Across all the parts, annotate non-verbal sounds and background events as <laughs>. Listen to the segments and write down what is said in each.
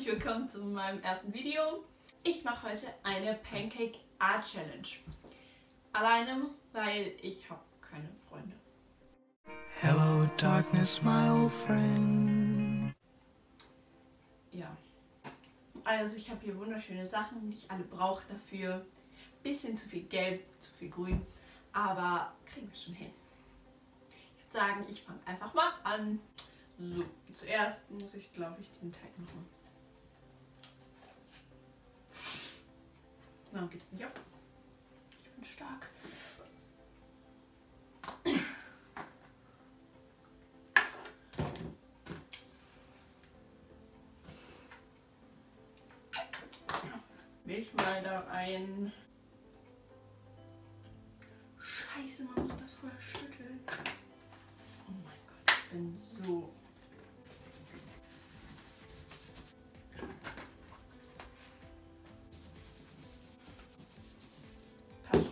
herzlich willkommen zu meinem ersten Video. Ich mache heute eine Pancake Art Challenge. Alleine, weil ich habe keine Freunde. Hello darkness, my old friend. Ja. Also ich habe hier wunderschöne Sachen, die ich alle brauche dafür. Bisschen zu viel Gelb, zu viel Grün, aber kriegen wir schon hin. Ich würde sagen, ich fange einfach mal an. So, zuerst muss ich, glaube ich, den Teig machen. Warum geht es nicht auf? Ich bin stark. Milch mal da rein. Scheiße, man muss das vorher schütteln.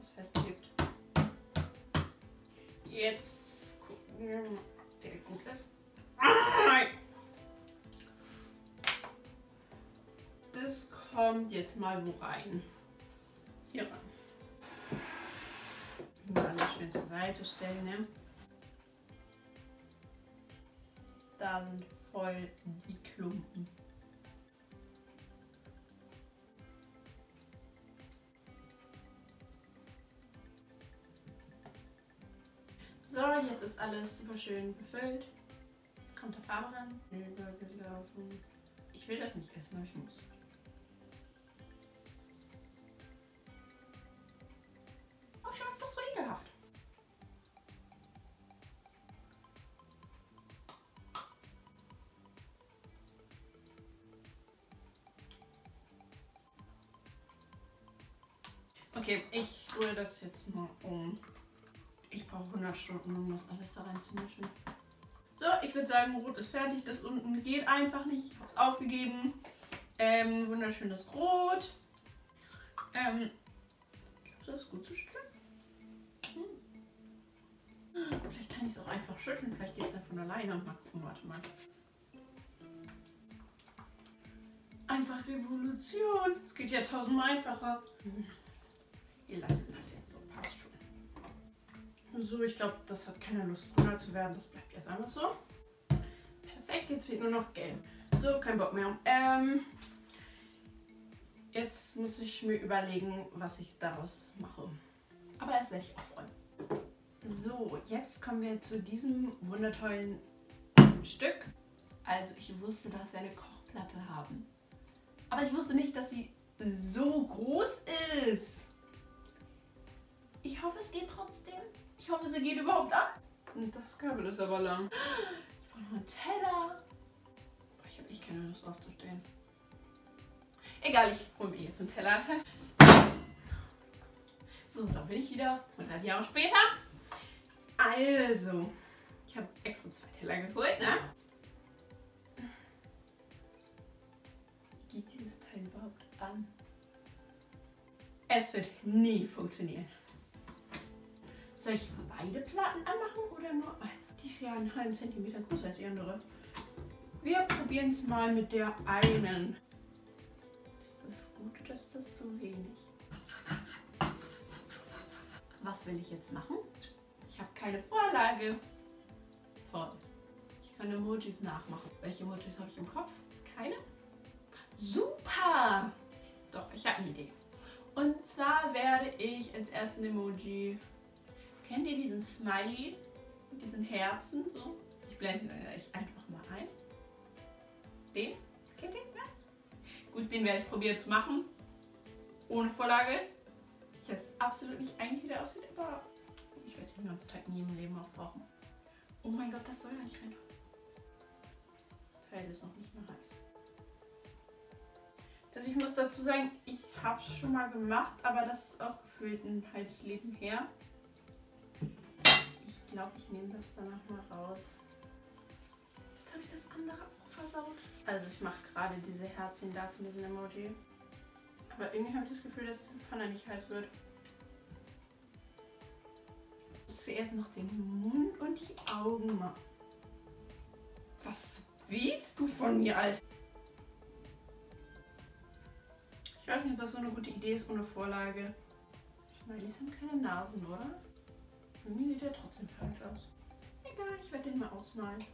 was festklebt. Jetzt gucken mal der gut ist. Das kommt jetzt mal wo rein. Hier rein. Alles schön zur Seite stellen. Ne? Dann voll die Klumpen. Jetzt ist alles super schön befüllt. Kommt der Farbe ran. Ich will das nicht essen, aber ich muss. Oh, schmeckt das so ekelhaft. Okay, ich rühre das jetzt mal um. Ich brauche 100 Stunden, um das alles da reinzumischen. So, ich würde sagen, Rot ist fertig. Das unten geht einfach nicht. Ich habe es aufgegeben. Ähm, wunderschönes Rot. Ähm, das ist gut zu schütteln? Hm. Vielleicht kann ich es auch einfach schütteln. Vielleicht geht es dann von alleine. Mal gucken, warte mal. Einfach Revolution. Es geht ja tausendmal einfacher. Wir lassen das schon. So, ich glaube, das hat keine Lust, grüner zu werden. Das bleibt jetzt einfach so. Perfekt, jetzt fehlt nur noch gelb. So, kein Bock mehr. Ähm, jetzt muss ich mir überlegen, was ich daraus mache. Aber das werde ich aufräumen. So, jetzt kommen wir zu diesem wundertollen Stück. Also, ich wusste, dass wir eine Kochplatte haben. Aber ich wusste nicht, dass sie so groß ist. Ich hoffe, es geht trotzdem. Ich hoffe, sie geht überhaupt an. Und das Kabel ist aber lang. Ich brauche noch einen Teller. Ich habe echt keine Lust aufzustehen. Egal, ich hole mir jetzt einen Teller. So, da bin ich wieder. 100 Jahre später. Also, ich habe extra zwei Teller geholt, ne? Geht dieses Teil überhaupt an? Es wird nie funktionieren. Soll ich beide Platten anmachen oder nur eine? Die ist ja einen halben Zentimeter größer als die andere. Wir probieren es mal mit der einen. Ist das gut oder ist das zu wenig? Was will ich jetzt machen? Ich habe keine Vorlage. Toll. Ich kann Emojis nachmachen. Welche Emojis habe ich im Kopf? Keine? Super! Doch, ich habe eine Idee. Und zwar werde ich als ersten Emoji Kennt ihr diesen Smiley? Mit diesen Herzen so? Ich blende ihn euch einfach mal ein. Den? Kennt ihr? Ja? Gut, den werde ich probieren zu machen. Ohne Vorlage. Ich weiß absolut nicht eigentlich, wie der aussieht, aber ich werde den ganzen Tag nie im Leben aufbrauchen. Oh mein Gott, das soll ja nicht rein. Das Teil ist noch nicht mehr heiß. Also ich muss dazu sagen, ich habe es schon mal gemacht, aber das ist auch gefühlt ein halbes Leben her. Ich glaube, ich nehme das danach mal raus. Jetzt habe ich das andere auch versaut. Also ich mache gerade diese Herzchen da von diesem Emoji. Aber irgendwie habe ich das Gefühl, dass diese Pfanne nicht heiß wird. Zuerst noch den Mund und die Augen machen. Was willst du von mir, Alter? Ich weiß nicht, ob das so eine gute Idee ist ohne Vorlage. Smileys haben keine Nasen, oder? Irgendwie sieht der trotzdem falsch aus. Egal, ich werde den mal ausmalen.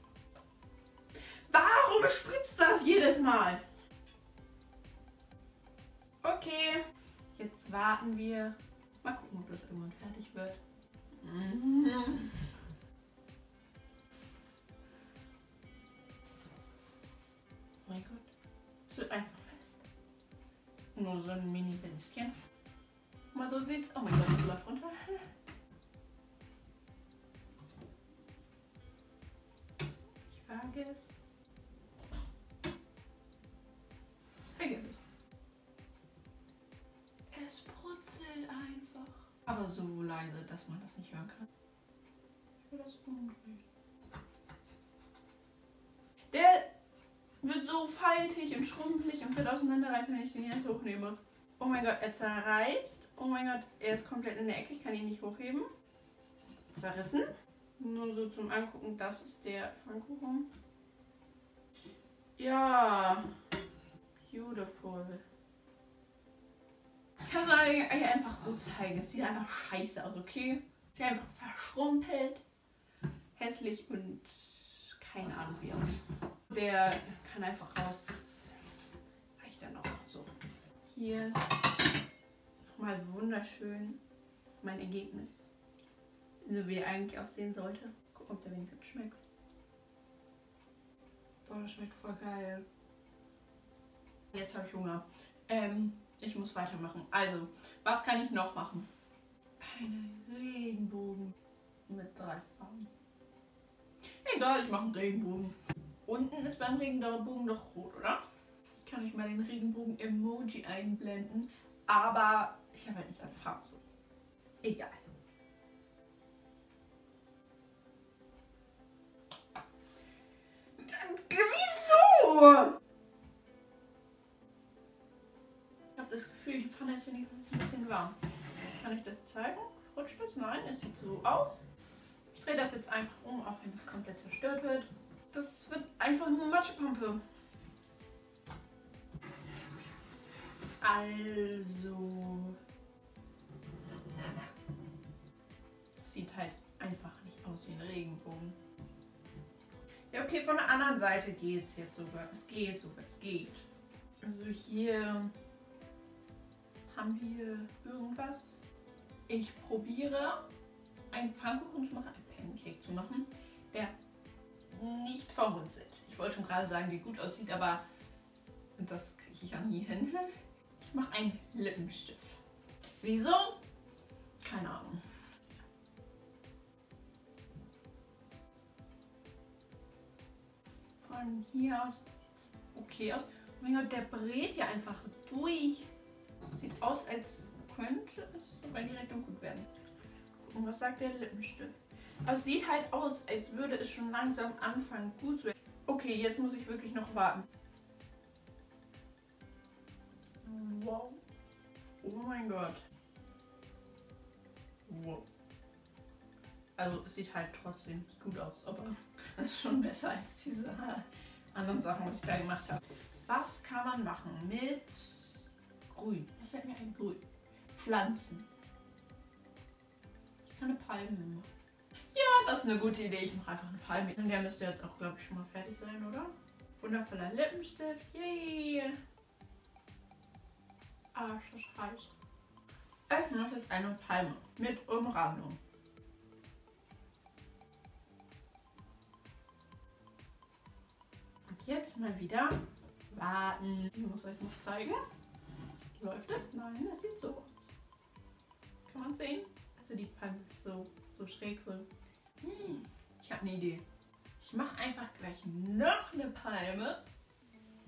Warum spritzt das jedes Mal? Okay, jetzt warten wir. Mal gucken, ob das irgendwann fertig wird. Oh mein Gott, es wird einfach fest. Nur so ein Mini-Bänzchen. Mal so sieht's. Oh mein Gott, es läuft runter. Es. Vergiss es. Es brutzelt einfach. Aber so leise, dass man das nicht hören kann. Ich will das umdrehen. Der wird so faltig und schrumpelig und wird auseinanderreißen, wenn ich den jetzt hochnehme. Oh mein Gott, er zerreißt. Oh mein Gott, er ist komplett in der Ecke. Ich kann ihn nicht hochheben. Zerrissen. Nur so zum Angucken, das ist der Pfannkuchen. Ja. Beautiful. Ich kann es euch einfach so zeigen. Es sieht einfach scheiße aus, okay? Es sieht einfach verschrumpelt, hässlich und keine Ahnung wie aus. Der kann einfach raus. Reicht dann auch so. Hier nochmal wunderschön mein Ergebnis. So wie er eigentlich aussehen sollte. Gucken, ob der wenigstens schmeckt. Boah, das schmeckt voll geil. Jetzt habe ich Hunger. Ähm, ich muss weitermachen. Also, was kann ich noch machen? Einen Regenbogen mit drei Farben. Egal, ich mache einen Regenbogen. Unten ist beim Regenbogen doch rot, oder? Ich kann euch mal den Regenbogen-Emoji einblenden, aber ich habe halt nicht alle Farben so. Egal. Wieso? Ich habe das Gefühl, die Pfanne ist wenigstens ein bisschen warm. Kann ich das zeigen? Rutscht das? Nein, es sieht so aus. Ich drehe das jetzt einfach um, auch wenn es komplett zerstört wird. Das wird einfach nur Matschepampe. Also. Sieht halt einfach nicht aus wie ein Regenbogen. Ja, okay, von der anderen Seite geht es jetzt sogar. Es geht sogar, es geht. Also hier haben wir irgendwas. Ich probiere einen Pfannkuchen zu machen, einen Pancake zu machen, der nicht verrunzelt. Ich wollte schon gerade sagen, wie gut aussieht, aber das kriege ich ja nie hin. <laughs> Ich mache einen Lippenstift. Wieso? Keine Ahnung. Von hier aus sieht okay aus. Oh mein Gott, der brät ja einfach durch. Sieht aus, als könnte es sogar in die Richtung gut werden. Gucken, was sagt der Lippenstift? Es sieht halt aus, als würde es schon langsam anfangen gut zu werden. Okay, jetzt muss ich wirklich noch warten. Wow. Oh mein Gott. Wow. Also es sieht halt trotzdem nicht gut aus, aber <laughs> es ist schon besser als diese anderen Sachen, was ich da gemacht habe. Was kann man machen mit Grün? Was fällt mir ein Grün? Pflanzen. Ich kann eine Palme machen. Ja, das ist eine gute Idee. Ich mache einfach eine Palme. Und der müsste jetzt auch, glaube ich, schon mal fertig sein, oder? Wundervoller Lippenstift. Yay! Arsch, das heißt. Ich mache jetzt eine Palme mit Umrandung. Jetzt mal wieder warten. Ich muss euch noch zeigen. Läuft es? Nein, es sieht so aus. Kann man sehen? Also die Palme ist so, so schräg so. Hm, ich habe eine Idee. Ich mache einfach gleich noch eine Palme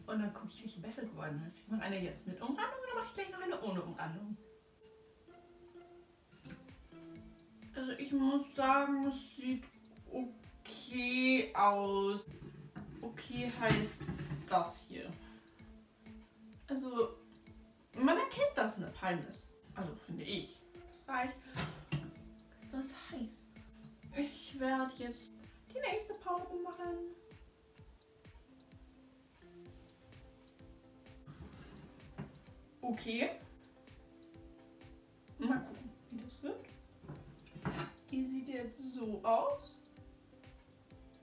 und dann gucke ich, welche besser geworden ist. Ich mache eine jetzt mit Umrandung dann mache ich gleich noch eine ohne Umrandung. Also ich muss sagen, es sieht okay aus. Okay heißt das hier. Also man erkennt, dass es eine Palme ist. Also finde ich. Das reicht. Das heißt, ich werde jetzt die nächste Palme machen. Okay. Mal gucken, wie das wird. Die sieht jetzt so aus.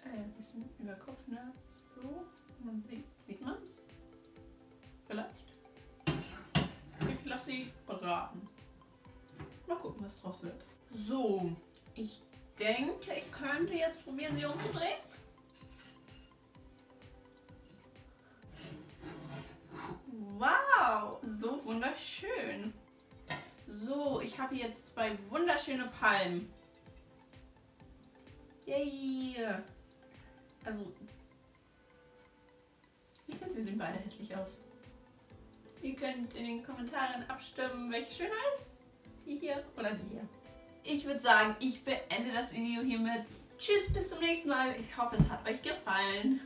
Äh, ein bisschen über Kopf, ne? So. Man sieht, sieht man es? Vielleicht. Ich lasse sie braten. Mal gucken, was draus wird. So, ich denke, ich könnte jetzt probieren, sie umzudrehen. Wow, so wunderschön. So, ich habe jetzt zwei wunderschöne Palmen. Yay! Also, ich finde, sie sehen beide hässlich aus. Ihr könnt in den Kommentaren abstimmen, welche schöner ist. Die hier oder die hier. Ich würde sagen, ich beende das Video hiermit. Tschüss, bis zum nächsten Mal. Ich hoffe, es hat euch gefallen.